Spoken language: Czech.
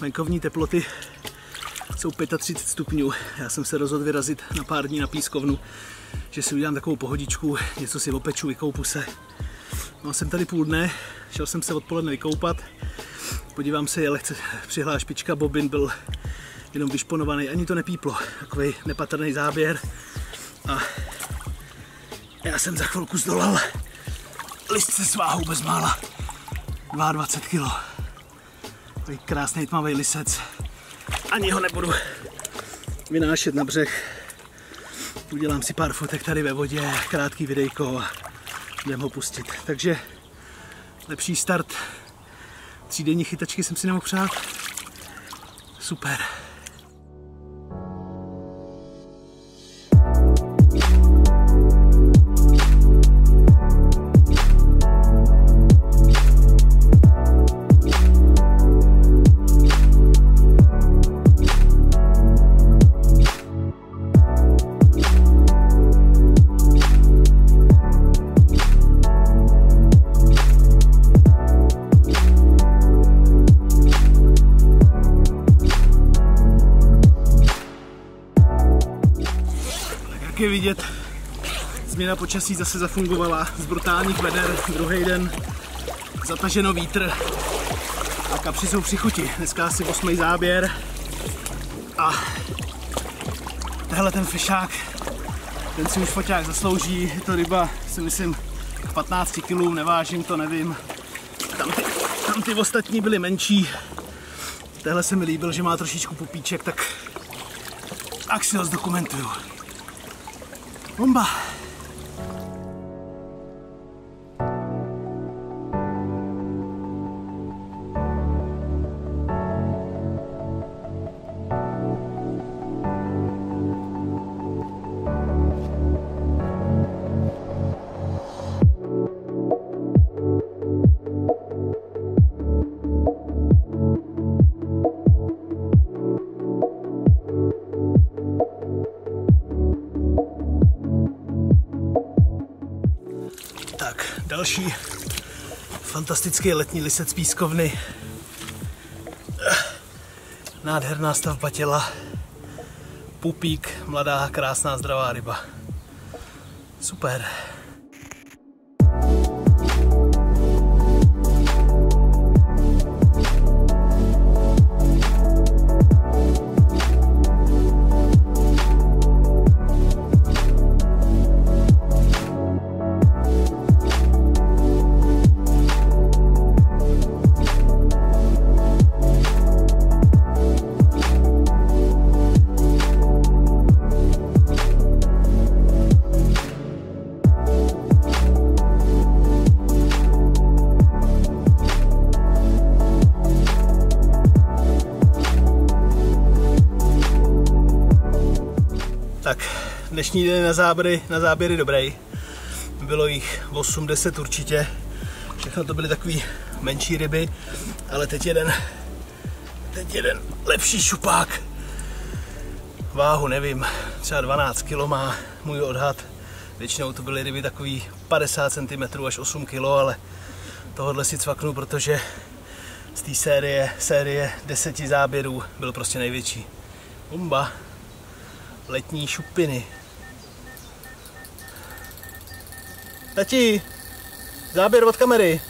venkovní teploty jsou 35 stupňů. Já jsem se rozhodl vyrazit na pár dní na pískovnu, že si udělám takovou pohodičku, něco si opeču, vykoupu se. No, jsem tady půl dne, šel jsem se odpoledne vykoupat, podívám se, je lehce přihlá špička, bobin byl jenom vyšponovaný, ani to nepíplo, takový nepatrný záběr. A já jsem za chvilku zdolal list se sváhou bezmála 22 kg. Takový krásný tmavý lisec. Ani ho nebudu vynášet na břeh. Udělám si pár fotek tady ve vodě, krátký videjko a jdem ho pustit. Takže lepší start třídenní chytačky jsem si nemohl přát. Super. Je vidět, změna počasí zase zafungovala z brutálních veder, druhý den zataženo vítr a kapři jsou při chuti. Dneska asi 8. záběr a tehle ten fešák, ten si už foťák zaslouží, je to ryba, si myslím, k 15 kg, nevážím to, nevím. Tam ty, tam ty ostatní byly menší. Tehle se mi líbil, že má trošičku pupíček, tak tak si ho zdokumentuju. Bomba! Tak, další fantastický letní lisec pískovny. Nádherná stavba těla. Pupík, mladá, krásná, zdravá ryba. Super. Tak, dnešní den na záběry, na záběry dobrý. Bylo jich 80 určitě. Všechno to byly takový menší ryby, ale teď jeden, teď jeden lepší šupák. Váhu nevím, třeba 12 kg má můj odhad. Většinou to byly ryby takový 50 cm až 8 kg, ale tohle si cvaknu, protože z té série, série deseti záběrů byl prostě největší. Bomba letní šupiny. Tati, záběr od kamery.